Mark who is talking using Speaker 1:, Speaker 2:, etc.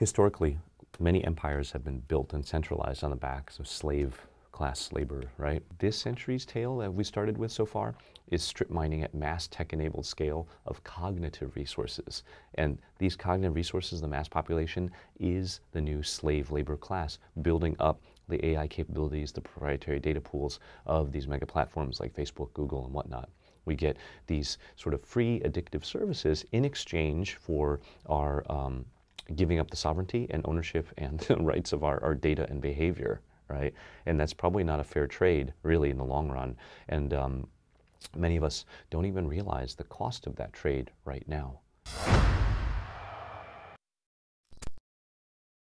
Speaker 1: Historically, many empires have been built and centralized on the backs of slave class labor, right? This century's tale that we started with so far is strip mining at mass tech enabled scale of cognitive resources. And these cognitive resources, the mass population, is the new slave labor class, building up the AI capabilities, the proprietary data pools of these mega platforms like Facebook, Google, and whatnot. We get these sort of free addictive services in exchange for our um, giving up the sovereignty and ownership and the rights of our, our data and behavior, right? And that's probably not a fair trade, really, in the long run. And um, many of us don't even realize the cost of that trade right now.